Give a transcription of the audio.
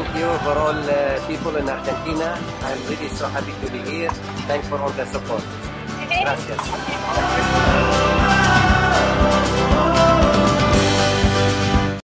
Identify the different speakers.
Speaker 1: Thank you for all uh, people in Argentina. I'm really so happy to be here. Thanks for all the support. Gracias.